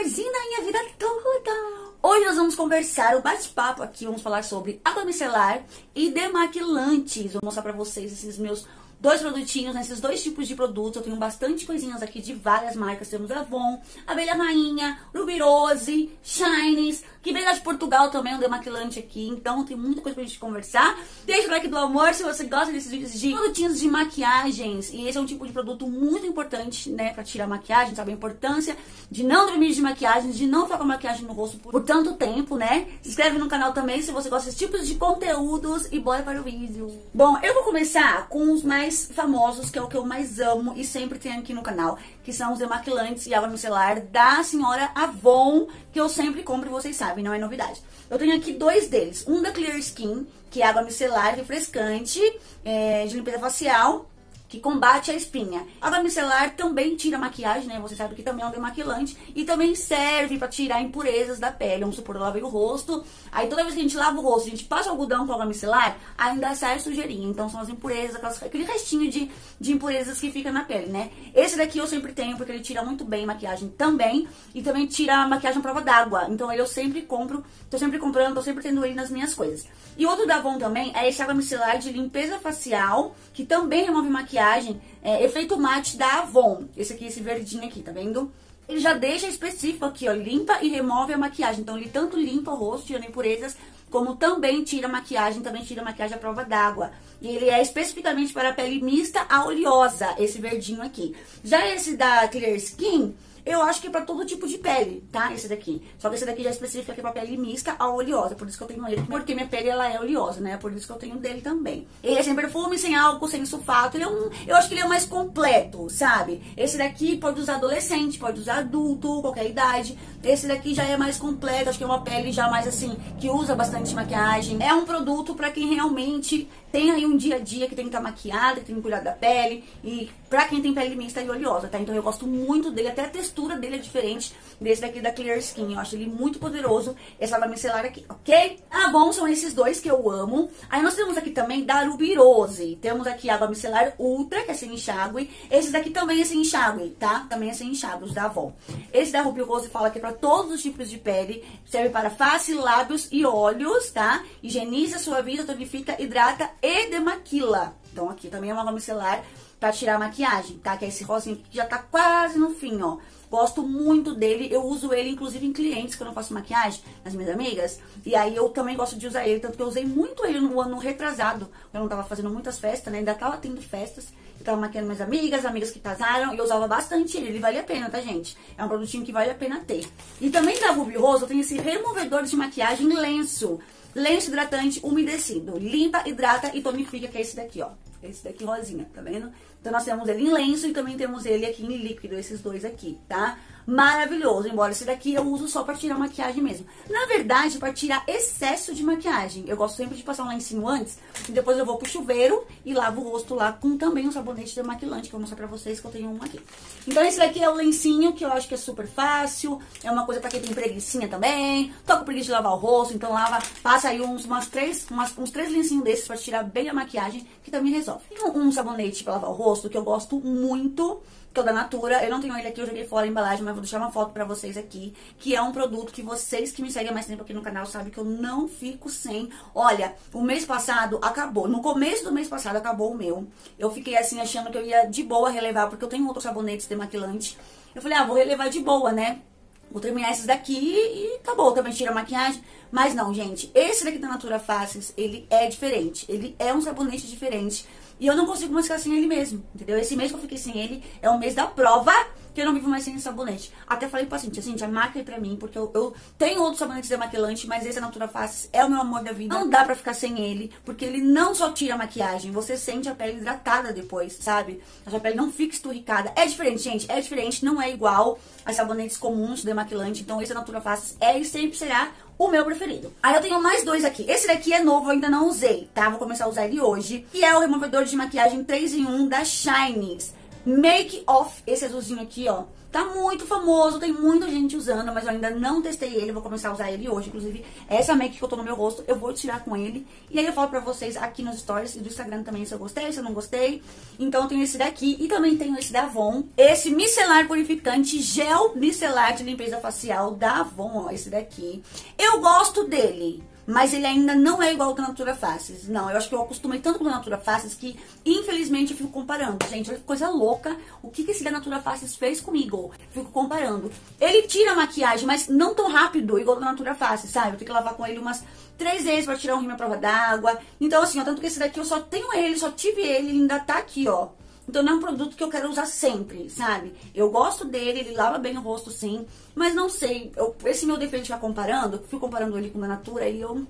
amorzinho da minha vida toda! Hoje nós vamos conversar, o bate-papo aqui, vamos falar sobre água micelar e demaquilantes. Vou mostrar pra vocês esses meus dois produtinhos, nesses dois tipos de produtos. Eu tenho bastante coisinhas aqui de várias marcas. Temos Avon, Abelha Rainha, Ruby Rose, Shines, que veio lá de Portugal também, um demaquilante aqui. Então tem muita coisa pra gente conversar. Deixa o like do amor se você gosta desses vídeos de produtinhos de maquiagens. E esse é um tipo de produto muito importante, né, pra tirar maquiagem, sabe? A importância de não dormir de maquiagem, de não ficar com maquiagem no rosto por, por tanto tempo, né? Se inscreve no canal também se você gosta desses tipos de conteúdos e bora para o vídeo. Bom, eu vou começar com os mais mais famosos, que é o que eu mais amo e sempre tenho aqui no canal, que são os demaquilantes e água micelar da senhora Avon, que eu sempre compro vocês sabem, não é novidade. Eu tenho aqui dois deles, um da Clear Skin, que é água micelar refrescante, é, de limpeza facial, que combate a espinha. A água micelar também tira maquiagem, né? Você sabe que também é um demaquilante e também serve para tirar impurezas da pele. Vamos supor, eu lavei o rosto, aí toda vez que a gente lava o rosto, a gente passa algodão com água micelar, ainda sai sujeirinha. Então são as impurezas, aquelas, aquele restinho de, de impurezas que fica na pele, né? Esse daqui eu sempre tenho porque ele tira muito bem maquiagem também e também tira a maquiagem à prova d'água. Então ele eu sempre compro, tô sempre comprando, tô sempre tendo ele nas minhas coisas. E outro da Avon também é esse água micelar de limpeza facial, que também remove maquiagem, é, efeito mate da Avon. Esse aqui, esse verdinho aqui, tá vendo? Ele já deixa específico aqui, ó, limpa e remove a maquiagem. Então ele tanto limpa o rosto, tirando impurezas, como também tira maquiagem, também tira maquiagem à prova d'água. E ele é especificamente para pele mista a oleosa, esse verdinho aqui. Já esse da Clear Skin, eu acho que é pra todo tipo de pele, tá? Esse daqui. Só que esse daqui já é específico aqui pra pele mista a oleosa. Por isso que eu tenho ele. Porque minha pele, ela é oleosa, né? Por isso que eu tenho dele também. Ele é sem perfume, sem álcool, sem sulfato. Ele é um... Eu acho que ele é mais completo, sabe? Esse daqui pode usar adolescente, pode usar adulto, qualquer idade. Esse daqui já é mais completo. Acho que é uma pele já mais assim, que usa bastante maquiagem. É um produto pra quem realmente tem aí um dia a dia que tem que estar tá maquiada, que tem que cuidar da pele. E pra quem tem pele mista e oleosa, tá? Então eu gosto muito dele. Até a textura textura dele é diferente desse daqui da Clear Skin. Eu acho ele muito poderoso, essa água micelar aqui, ok? Ah, bom, são esses dois que eu amo. Aí nós temos aqui também da Ruby Rose. Temos aqui água micelar Ultra, que é sem enxágue. Esse daqui também é sem enxágue, tá? Também é sem enxágue, os da Avon. Esse da Ruby Rose fala que é pra todos os tipos de pele. Serve para face, lábios e olhos, tá? Higieniza, suaviza, tonifica, hidrata e demaquila. Então aqui também é uma micelar pra tirar a maquiagem, tá? Que é esse rosinho que já tá quase no fim, ó. Gosto muito dele, eu uso ele inclusive em clientes que eu não faço maquiagem, nas minhas amigas. E aí eu também gosto de usar ele, tanto que eu usei muito ele no ano retrasado. Eu não tava fazendo muitas festas, né? Ainda tava tendo festas. Eu tava maquiando minhas amigas, amigas que casaram, e eu usava bastante ele. Ele vale a pena, tá, gente? É um produtinho que vale a pena ter. E também da Ruby Rose, eu tenho esse removedor de maquiagem lenço. Lenço hidratante umedecido. Limpa, hidrata e tonifica, que é esse daqui, ó. Esse daqui rosinha, tá vendo? Então nós temos ele em lenço e também temos ele aqui em líquido, esses dois aqui, tá? Maravilhoso, embora esse daqui eu uso só pra tirar maquiagem mesmo. Na verdade, pra tirar excesso de maquiagem. Eu gosto sempre de passar um lencinho antes e depois eu vou pro chuveiro e lavo o rosto lá com também um sabonete demaquilante, que eu vou mostrar pra vocês que eu tenho um aqui. Então esse daqui é o lencinho, que eu acho que é super fácil, é uma coisa pra quem tem preguiçinha também, tô com preguiça de lavar o rosto, então lava, passa aí uns, umas três, umas, uns três lencinhos desses pra tirar bem a maquiagem, que também resolve. E um, um sabonete pra lavar o rosto, que eu gosto muito, que é o da Natura. Eu não tenho ele aqui, eu joguei fora a embalagem, mas vou deixar uma foto pra vocês aqui. Que é um produto que vocês que me seguem há mais tempo aqui no canal sabem que eu não fico sem. Olha, o mês passado acabou. No começo do mês passado acabou o meu. Eu fiquei assim, achando que eu ia de boa relevar, porque eu tenho outros sabonetes demaquilantes. Eu falei, ah, vou relevar de boa, né? Vou terminar esses daqui e acabou. Também tira a maquiagem. Mas não, gente. Esse daqui da Natura Faces, ele é diferente. Ele é um sabonete diferente. E eu não consigo mais ficar sem ele mesmo, entendeu? Esse mês que eu fiquei sem ele é o mês da prova que eu não vivo mais sem sabonete. Até falei pro paciente, assim, já marca aí pra mim, porque eu, eu tenho outros sabonetes demaquilantes, mas esse é Natura Faces é o meu amor da vida. Não dá pra ficar sem ele, porque ele não só tira a maquiagem, você sente a pele hidratada depois, sabe? A sua pele não fica esturricada. É diferente, gente, é diferente, não é igual a sabonetes comuns demaquilante. Então esse Natura Faces é e sempre será o meu preferido. Aí eu tenho mais dois aqui. Esse daqui é novo, eu ainda não usei, tá? Vou começar a usar ele hoje. Que é o removedor de maquiagem 3 em 1 da Shines. Make Off, esse azulzinho aqui, ó. Tá muito famoso, tem muita gente usando, mas eu ainda não testei ele, vou começar a usar ele hoje. Inclusive, essa make que eu tô no meu rosto, eu vou tirar com ele. E aí eu falo pra vocês aqui nos stories e do Instagram também se eu gostei, se eu não gostei. Então tem esse daqui e também tenho esse da Avon. Esse micelar purificante, gel micelar de limpeza facial da Avon, ó, esse daqui. Eu gosto dele mas ele ainda não é igual ao da Natura Faces. Não, eu acho que eu acostumei tanto com o da Natura Faces que, infelizmente, eu fico comparando. Gente, olha que coisa louca. O que, que esse da Natura Faces fez comigo? Fico comparando. Ele tira a maquiagem, mas não tão rápido, igual o da Natura Faces, sabe? Eu tenho que lavar com ele umas três vezes pra tirar um rímel à prova d'água. Então, assim, ó, tanto que esse daqui eu só tenho ele, só tive ele, ele ainda tá aqui, ó. Então não é um produto que eu quero usar sempre, sabe? Eu gosto dele, ele lava bem o rosto sim, mas não sei, eu, esse meu defeito de ficar comparando, fui comparando ele com a Natura e eu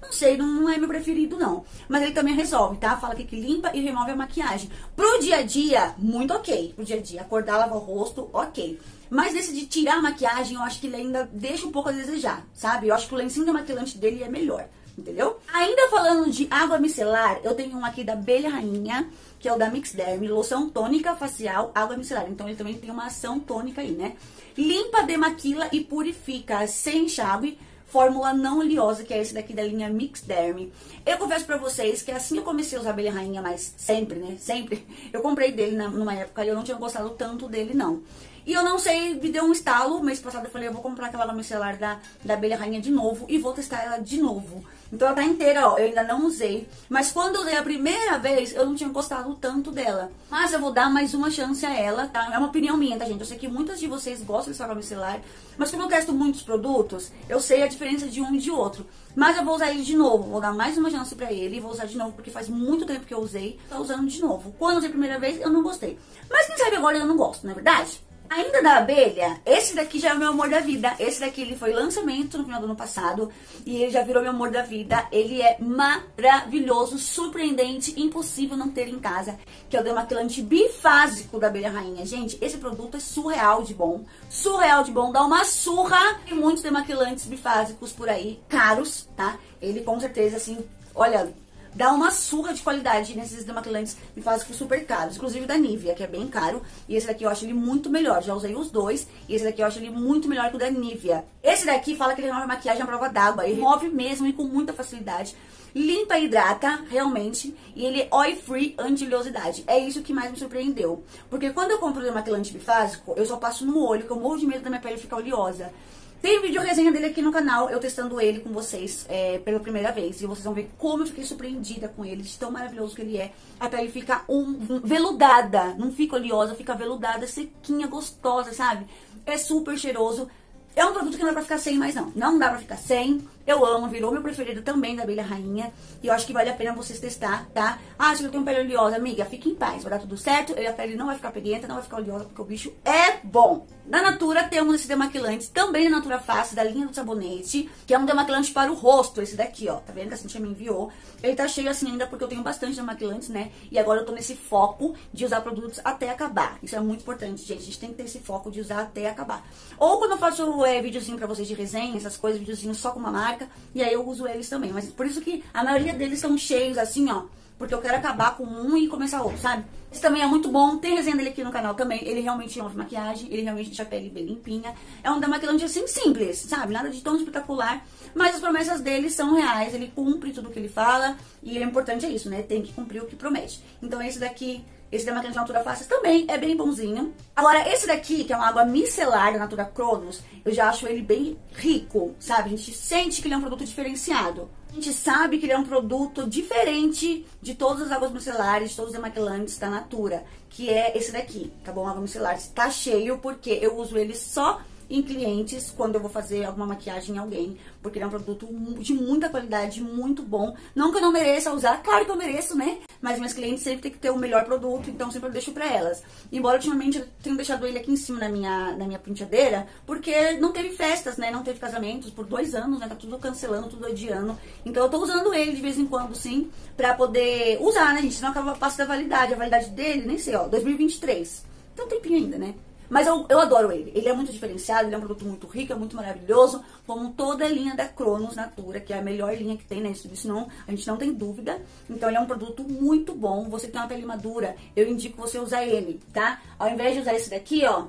não sei, não é meu preferido não. Mas ele também resolve, tá? Fala que, limpa e remove a maquiagem. Pro dia a dia, muito ok. Pro dia a dia, acordar, lavar o rosto, ok. Mas esse de tirar a maquiagem, eu acho que ele ainda deixa um pouco a desejar, sabe? Eu acho que o lencinho maquilante dele é melhor entendeu? Ainda falando de água micelar, eu tenho um aqui da Abelha Rainha, que é o da Mix Derm, loção tônica facial, água micelar. Então ele também tem uma ação tônica aí, né? Limpa, demaquila e purifica sem enxágue, fórmula não oleosa, que é esse daqui da linha Mix Derm. Eu confesso pra vocês que assim eu comecei a usar Abelha Rainha, mas sempre, né? Sempre. Eu comprei dele na, numa época e eu não tinha gostado tanto dele, não. E eu não sei, me deu um estalo. Mês passado eu falei, eu vou comprar aquela água micelar da, da Abelha Rainha de novo e vou testar ela de novo. Então ela tá inteira, ó, eu ainda não usei. Mas quando eu usei a primeira vez, eu não tinha gostado tanto dela. Mas eu vou dar mais uma chance a ela, tá? É uma opinião minha, tá, gente? Eu sei que muitas de vocês gostam desse água micelar. Mas como eu testo muitos produtos, eu sei a diferença de um e de outro. Mas eu vou usar ele de novo, vou dar mais uma chance pra ele. Vou usar de novo, porque faz muito tempo que eu usei. Tô usando de novo. Quando eu usei a primeira vez, eu não gostei. Mas quem sabe agora eu não gosto, não é verdade? Ainda da abelha, esse daqui já é o meu amor da vida. Esse daqui ele foi lançamento no final do ano passado e ele já virou meu amor da vida. Ele é maravilhoso, surpreendente, impossível não ter em casa, que é o demaquilante bifásico da abelha rainha. Gente, esse produto é surreal de bom, surreal de bom, dá uma surra em muitos demaquilantes bifásicos por aí, caros, tá? Ele com certeza assim, olha, dá uma surra de qualidade nesses demaquilantes me faz super caros, inclusive da Nivea, que é bem caro, e esse daqui eu acho ele muito melhor, já usei os dois, e esse daqui eu acho ele muito melhor que o da Nivea. Esse daqui fala que ele remove a maquiagem à prova d'água, ele remove mesmo e com muita facilidade, limpa e hidrata realmente, e ele é oil free anti-oleosidade. É isso que mais me surpreendeu, porque quando eu compro o demaquilante bifásico, eu só passo no olho, que eu morro de medo da minha pele ficar oleosa. Tem vídeo resenha dele aqui no canal, eu testando ele com vocês é, pela primeira vez. E vocês vão ver como eu fiquei surpreendida com ele, de tão maravilhoso que ele é. A pele fica um, um, veludada, não fica oleosa, fica veludada, sequinha, gostosa, sabe? É super cheiroso. É um produto que não dá pra ficar sem mais não. Não dá pra ficar sem. Eu amo, virou meu preferido também da abelha rainha. E eu acho que vale a pena vocês testar, tá? Ah, se eu tenho pele oleosa, amiga, fique em paz. Vai dar tudo certo. E a pele não vai ficar peguenta, não vai ficar oleosa, porque o bicho é bom. Na Natura temos esse demaquilante, também da Natura Face, da linha do sabonete, que é um demaquilante para o rosto, esse daqui, ó. Tá vendo que a Cintia me enviou? Ele tá cheio assim ainda porque eu tenho bastante demaquilantes, né? E agora eu tô nesse foco de usar produtos até acabar. Isso é muito importante, gente. A gente tem que ter esse foco de usar até acabar. Ou quando eu faço é, videozinho pra vocês de resenha, essas coisas, videozinho só com uma marca, e aí eu uso eles também. Mas por isso que a maioria deles são cheios assim, ó porque eu quero acabar com um e começar outro, sabe? Esse também é muito bom, tem resenha dele aqui no canal também. Ele realmente remove maquiagem, ele realmente deixa a pele bem limpinha. É um demaquilante assim simples, sabe? Nada de tão espetacular, mas as promessas dele são reais, ele cumpre tudo o que ele fala e o importante é isso, né? Tem que cumprir o que promete. Então esse daqui esse da Natura Faces também é bem bonzinho. Agora, esse daqui, que é uma água micelar da Natura Cronos, eu já acho ele bem rico, sabe? A gente sente que ele é um produto diferenciado. A gente sabe que ele é um produto diferente de todas as águas micelares, de todos os demaquilantes da Natura, que é esse daqui, tá bom? Água micelar. Está cheio porque eu uso ele só em clientes quando eu vou fazer alguma maquiagem em alguém, porque é um produto de muita qualidade, muito bom. Não que eu não mereça usar, claro que eu mereço, né? Mas minhas clientes sempre tem que ter o melhor produto, então sempre eu deixo pra elas. Embora ultimamente eu tenha deixado ele aqui em cima na minha, na minha penteadeira, porque não teve festas, né? Não teve casamentos por dois anos, né? Tá tudo cancelando, tudo adiando. Então eu tô usando ele de vez em quando, sim, pra poder usar, né, gente? Não acaba passo da validade. A validade dele, nem sei, ó, 2023. Tem um tempinho ainda, né? Mas eu, eu adoro ele. Ele é muito diferenciado, ele é um produto muito rico, é muito maravilhoso, como toda a linha da Cronos Natura, que é a melhor linha que tem, né? Isso, não, a gente não tem dúvida. Então ele é um produto muito bom. Você tem uma pele madura, eu indico você usar ele, tá? Ao invés de usar esse daqui, ó,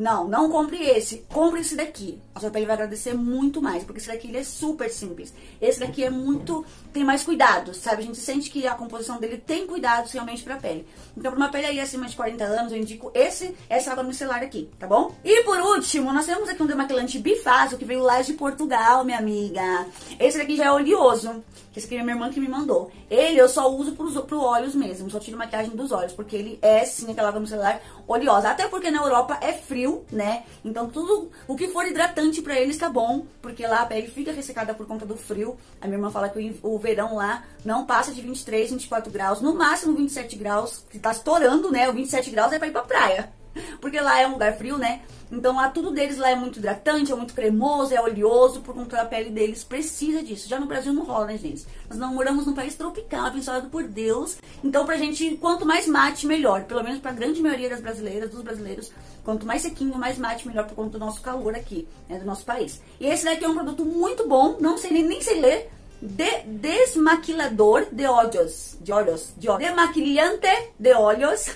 não, não compre esse. Compre esse daqui. A sua pele vai agradecer muito mais, porque esse daqui ele é super simples. Esse daqui é muito. tem mais cuidados, sabe? A gente sente que a composição dele tem cuidados realmente pra pele. Então, pra uma pele aí acima de 40 anos, eu indico esse, essa água micelar aqui, tá bom? E por último, nós temos aqui um demaquilante bifaso que veio lá de Portugal, minha amiga. Esse daqui já é oleoso. Esse aqui é minha irmã que me mandou. Ele eu só uso pro, pro olhos mesmo, só tiro maquiagem dos olhos, porque ele é sim aquela água micelar oleosa. Até porque na Europa é frio né? Então tudo o que for hidratante para eles tá bom, porque lá a pele fica ressecada por conta do frio. A minha irmã fala que o verão lá não passa de 23, 24 graus, no máximo 27 graus, que tá estourando, né? O 27 graus é para ir pra praia. Porque lá é um lugar frio, né? Então lá tudo deles lá é muito hidratante, é muito cremoso, é oleoso, por conta da pele deles precisa disso. Já no Brasil não rola, né, gente? Nós não moramos num país tropical, abençoado por Deus. Então pra gente, quanto mais mate, melhor. Pelo menos pra grande maioria das brasileiras, dos brasileiros, quanto mais sequinho, mais mate, melhor por conta do nosso calor aqui, né, do nosso país. E esse daqui é um produto muito bom, não sei nem, nem sei ler. De, desmaquilador de olhos, de olhos, de olhos, demaquilhante de olhos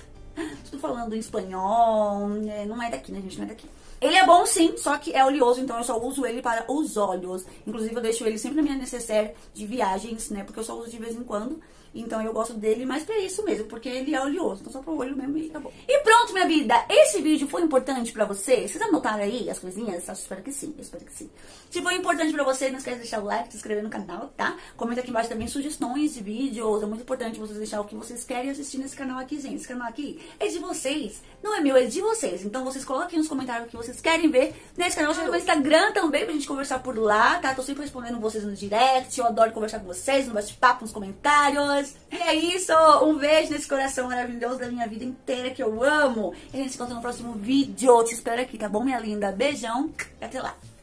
Estou falando em espanhol, é, não é daqui, né, gente? Não é daqui. Ele é bom sim, só que é oleoso, então eu só uso ele para os olhos. Inclusive eu deixo ele sempre na minha necessaire de viagens, né? Porque eu só uso de vez em quando. Então eu gosto dele mais pra isso mesmo, porque ele é oleoso. Então só pro olho mesmo e acabou. E pronto, minha vida. Esse vídeo foi importante pra você? Vocês anotaram aí as coisinhas? Eu espero que sim, eu espero que sim. Se foi importante pra você, não esquece de deixar o like, se inscrever no canal, tá? Comenta aqui embaixo também sugestões de vídeos. É muito importante vocês deixar o que vocês querem assistir nesse canal aqui, gente. Esse canal aqui é de vocês. Não é meu, é de vocês. Então vocês coloquem nos comentários o que vocês querem ver nesse canal. Chega no Instagram também pra gente conversar por lá, tá? Tô sempre respondendo vocês no direct. Eu adoro conversar com vocês, no bate-papo, nos comentários. E é isso! Um beijo nesse coração maravilhoso da minha vida inteira que eu amo. E a gente se encontra no próximo vídeo. Te espero aqui, tá bom, minha linda? Beijão e até lá!